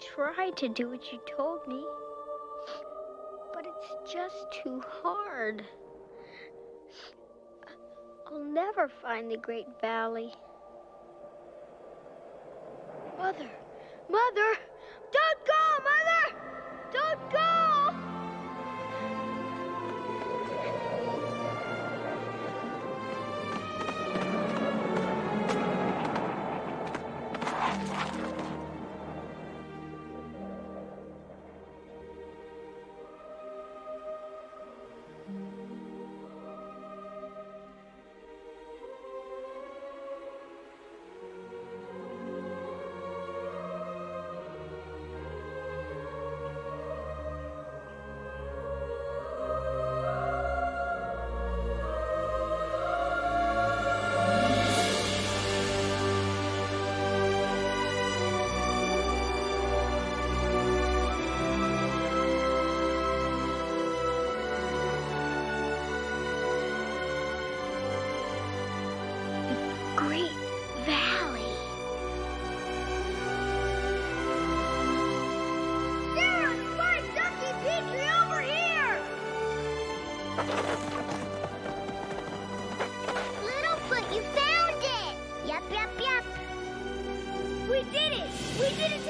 try to do what you told me. But it's just too hard. I'll never find the Great Valley. Mother! Mother! Littlefoot, you found it! Yup, yup, yup. We did it! We did it